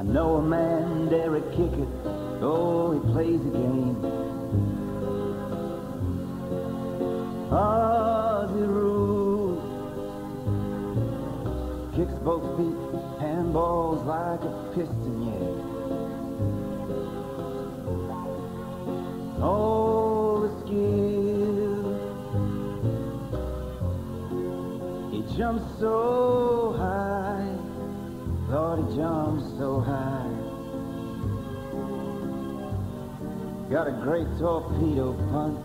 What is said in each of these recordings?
I know a man, Derek Kickett, oh, he plays the game. Aussie rules, kicks both feet, handballs like a piston, yeah. All the skill, he jumps so high, Lord, he jumps so high. Got a great torpedo punt.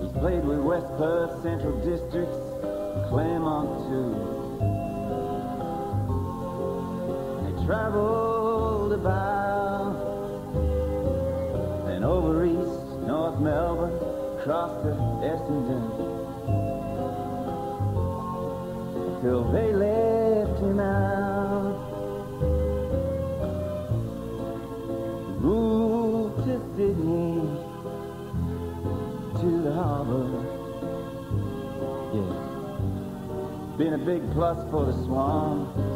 He's played with West Perth, Central Districts, Claremont too. They traveled about, then over east, North Melbourne, across to Essendon, till they left him out. Moved to Sydney, to the harbor. Yeah. Been a big plus for the Swans.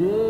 Derek